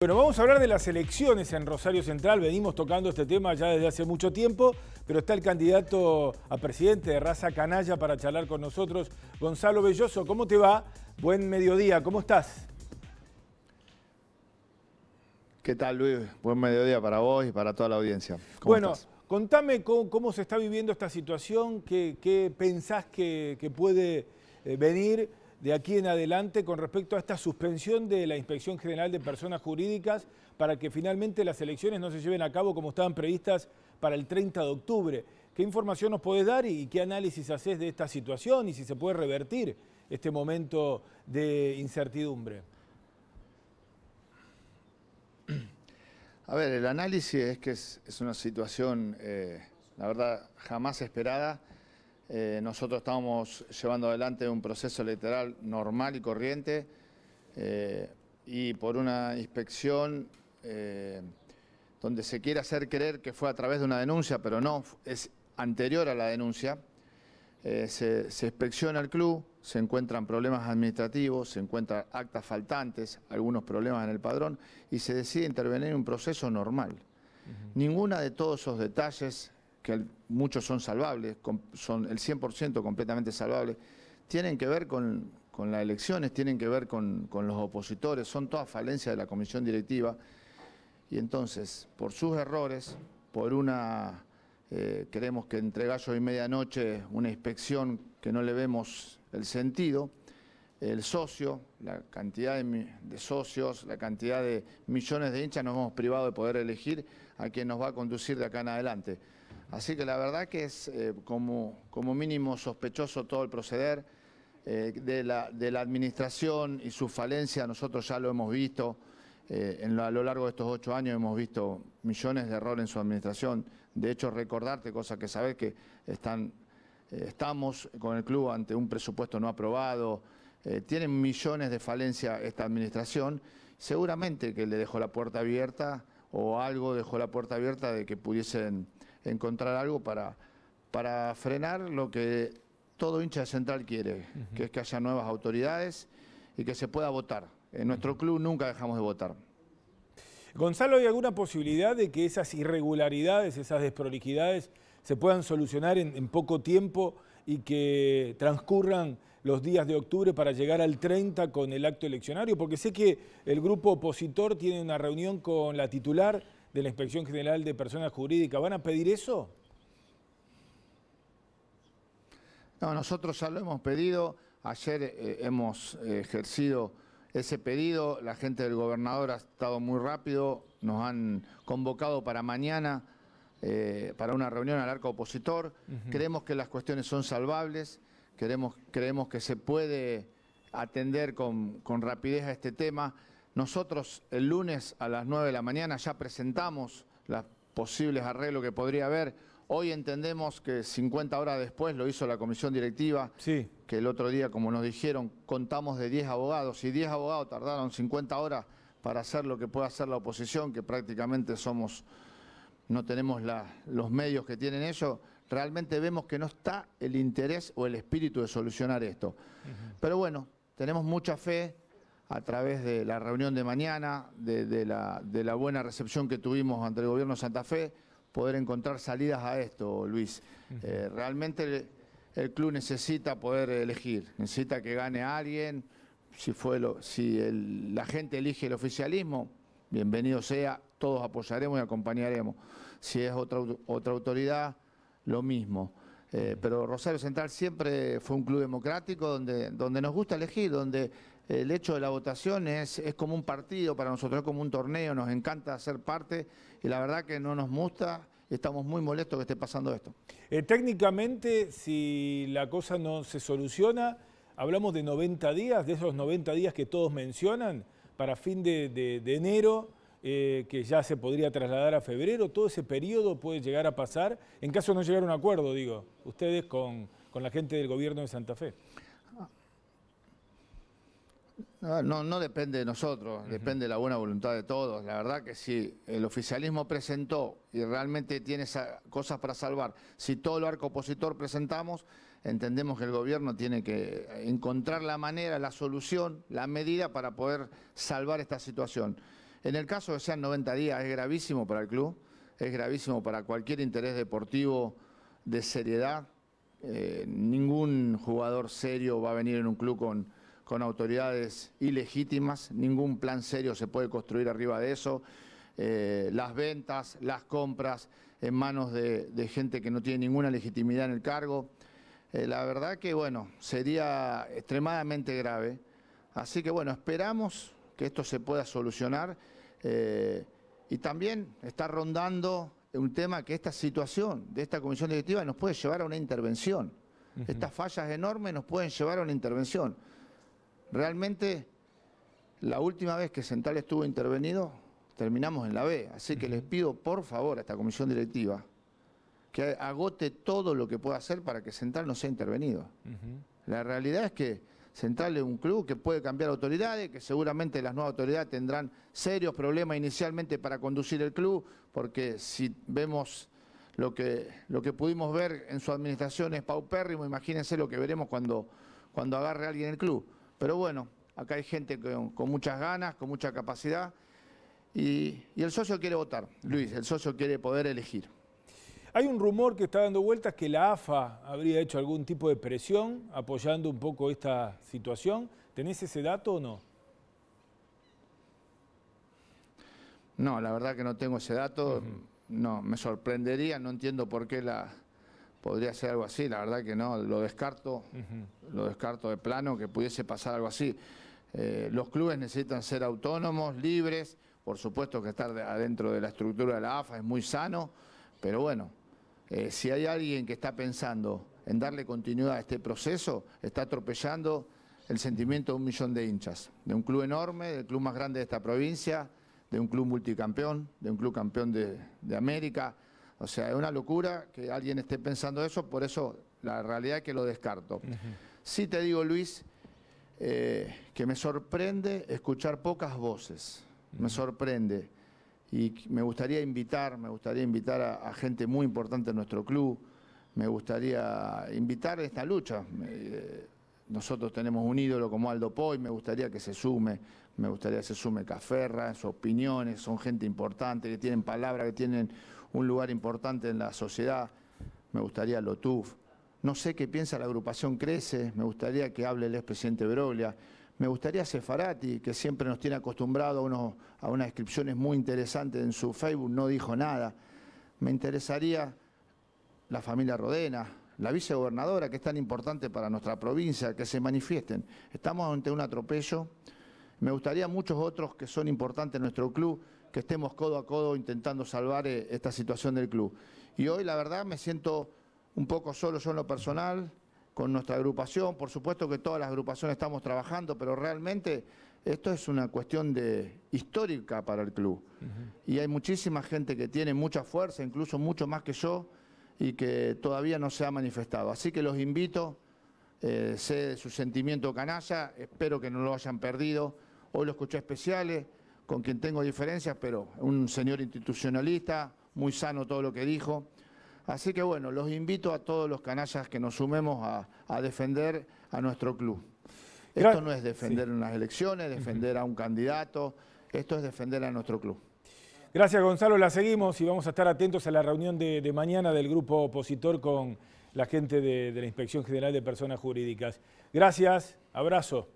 Bueno, vamos a hablar de las elecciones en Rosario Central. Venimos tocando este tema ya desde hace mucho tiempo, pero está el candidato a presidente de raza canalla para charlar con nosotros, Gonzalo Belloso. ¿Cómo te va? Buen mediodía, ¿cómo estás? ¿Qué tal, Luis? Buen mediodía para vos y para toda la audiencia. bueno, contame cómo, se está viviendo esta situación, qué, pensás que, puede eh, venir de aquí en adelante con respecto a esta suspensión de la Inspección General de Personas Jurídicas para que finalmente las elecciones no se lleven a cabo como estaban previstas para el 30 de octubre. ¿Qué información nos podés dar y qué análisis haces de esta situación y si se puede revertir este momento de incertidumbre? A ver, el análisis es que es, una situación, eh, la verdad, jamás esperada eh, nosotros estamos llevando adelante un proceso electoral normal y corriente eh, y por una inspección eh, donde se quiere hacer creer que fue a través de una denuncia, pero no, es anterior a la denuncia. Se, se, inspecciona el club, se encuentran problemas administrativos, se encuentran actas faltantes, algunos problemas en el padrón y se decide intervenir en un proceso normal. Ninguna de todos esos detalles que muchos son salvables, son el 100% completamente salvables, tienen que ver con, las elecciones, tienen que ver con, los opositores, son todas falencias de la comisión directiva. Y entonces, por sus errores, por una, eh, queremos que entre gallo y medianoche, una inspección que no le vemos el sentido, el socio, la cantidad de, de, socios, la cantidad de millones de hinchas, nos hemos privado de poder elegir a quien nos va a conducir de acá en adelante. Así que la verdad que es eh, como, mínimo sospechoso todo el proceder eh, de, la, administración y su falencia, nosotros ya lo hemos visto, eh, a lo largo de estos ocho años hemos visto millones de errores en su administración. De hecho, recordarte, cosa que sabes que están, estamos con el club ante un presupuesto no aprobado, tienen millones de falencias esta administración, seguramente que le dejó la puerta abierta o algo dejó la puerta abierta de que pudiesen encontrar algo para, para frenar lo que todo hincha de Central quiere, que es que haya nuevas autoridades y que se pueda votar. En nuestro club nunca dejamos de votar. Gonzalo, ¿hay alguna posibilidad de que esas irregularidades, esas desprolijidades se puedan solucionar en, en, poco tiempo y que transcurran los días de octubre para llegar al 30 con el acto eleccionario? Porque sé que el grupo opositor tiene una reunión con la titular de la Inspección General de Personas Jurídicas. ¿Van a pedir eso? No, nosotros ya lo hemos pedido. Ayer eh, hemos eh, ejercido ese pedido. La gente del gobernador ha estado muy rápido. Nos han convocado para mañana eh, para una reunión al arco opositor. Creemos que las cuestiones son salvables. Queremos, creemos que se puede atender con, con rapidez a este tema. Nosotros el lunes a las 9 de la mañana ya presentamos los posibles arreglos que podría haber. Hoy entendemos que 50 horas después lo hizo la comisión directiva, sí. que el otro día, como nos dijeron, contamos de 10 abogados y 10 abogados tardaron 50 horas para hacer lo que puede hacer la oposición, que prácticamente somos, no tenemos los medios que tienen ellos, realmente vemos que no está el interés o el espíritu de solucionar esto. Pero bueno, tenemos mucha fe, a través de la reunión de mañana, de, la, buena recepción que tuvimos ante el gobierno de Santa Fe, poder encontrar salidas a esto, Luis. Eh, realmente el, club necesita poder elegir, necesita que gane alguien, si, fue lo, si la gente elige el oficialismo, bienvenido sea, todos apoyaremos y acompañaremos. Si es otra, otra autoridad, lo mismo. Eh, pero Rosario Central siempre fue un club democrático donde, donde nos gusta elegir, donde el hecho de la votación es, como un partido para nosotros, es como un torneo, nos encanta ser parte y la verdad que no nos gusta, estamos muy molestos que esté pasando esto. Eh, técnicamente, si la cosa no se soluciona, hablamos de 90 días, de esos 90 días que todos mencionan, para fin de, enero, eh, que ya se podría trasladar a febrero, todo ese periodo puede llegar a pasar, en caso de no llegar a un acuerdo, digo, ustedes con, con la gente del gobierno de Santa Fe. No, no, depende de nosotros, depende de la buena voluntad de todos. La verdad que si el oficialismo presentó y realmente tiene cosas para salvar, si todo el arco opositor presentamos, entendemos que el gobierno tiene que encontrar la manera, la solución, la medida para poder salvar esta situación. En el caso de sean 90 días es gravísimo para el club, es gravísimo para cualquier interés deportivo de seriedad. Eh, ningún jugador serio va a venir en un club con, con autoridades ilegítimas, ningún plan serio se puede construir arriba de eso. Eh, las ventas, las compras en manos de, gente que no tiene ninguna legitimidad en el cargo. Eh, la verdad que, bueno, sería extremadamente grave. Así que, bueno, esperamos que esto se pueda solucionar. Eh, y también está rondando un tema que esta situación de esta comisión directiva nos puede llevar a una intervención. Estas fallas enormes nos pueden llevar a una intervención. Realmente, la última vez que Central estuvo intervenido, terminamos en la B. Así que les pido, por favor, a esta comisión directiva que agote todo lo que pueda hacer para que Central no sea intervenido. La realidad es que Central es un club que puede cambiar autoridades, que seguramente las nuevas autoridades tendrán serios problemas inicialmente para conducir el club, porque si vemos lo que, lo que pudimos ver en su administración es paupérrimo, imagínense lo que veremos cuando, cuando agarre alguien el club. Pero bueno, acá hay gente con, con muchas ganas, con mucha capacidad, y, y el socio quiere votar, Luis, el socio quiere poder elegir. Hay un rumor que está dando vueltas que la AFA habría hecho algún tipo de presión apoyando un poco esta situación. ¿Tenés ese dato o no? No, la verdad que no tengo ese dato. No, me sorprendería, no entiendo por qué la podría ser algo así. La verdad que no, lo descarto, lo descarto de plano que pudiese pasar algo así. Eh, los clubes necesitan ser autónomos, libres. Por supuesto que estar adentro de la estructura de la AFA es muy sano, pero bueno, eh, si hay alguien que está pensando en darle continuidad a este proceso, está atropellando el sentimiento de un millón de hinchas, de un club enorme, del club más grande de esta provincia, de un club multicampeón, de un club campeón de, América. O sea, es una locura que alguien esté pensando eso, por eso la realidad es que lo descarto. Sí te digo, Luis, eh, que me sorprende escuchar pocas voces, me sorprende. Y me gustaría invitar, me gustaría invitar a, gente muy importante en nuestro club, me gustaría invitar a esta lucha. Eh, nosotros tenemos un ídolo como Aldo Poy, me gustaría que se sume, me gustaría que se sume Caferra, sus opiniones, son gente importante, que tienen palabra, que tienen un lugar importante en la sociedad. Me gustaría Lotuf. No sé qué piensa la agrupación Crece, me gustaría que hable el expresidente Broglia. Me gustaría Sefarati, que siempre nos tiene acostumbrado a, a unas descripciones muy interesantes en su Facebook, no dijo nada. Me interesaría la familia Rodena, la vicegobernadora, que es tan importante para nuestra provincia, que se manifiesten. Estamos ante un atropello. Me gustaría muchos otros que son importantes en nuestro club, que estemos codo a codo intentando salvar eh, esta situación del club. Y hoy, la verdad, me siento un poco solo yo en lo personal, con nuestra agrupación. Por supuesto que todas las agrupaciones estamos trabajando, pero realmente esto es una cuestión de histórica para el club. Y hay muchísima gente que tiene mucha fuerza, incluso mucho más que yo, y que todavía no se ha manifestado. Así que los invito, eh, sé de su sentimiento canalla, espero que no lo hayan perdido. Hoy lo escuché especiales, con quien tengo diferencias, pero un señor institucionalista, muy sano todo lo que dijo. Así que bueno, los invito a todos los canallas que nos sumemos a, defender a nuestro club. Esto no es defender unas elecciones, defender a un candidato, esto es defender a nuestro club. Gracias Gonzalo, la seguimos y vamos a estar atentos a la reunión de, mañana del grupo opositor con la gente de la Inspección General de Personas Jurídicas. Gracias, abrazo.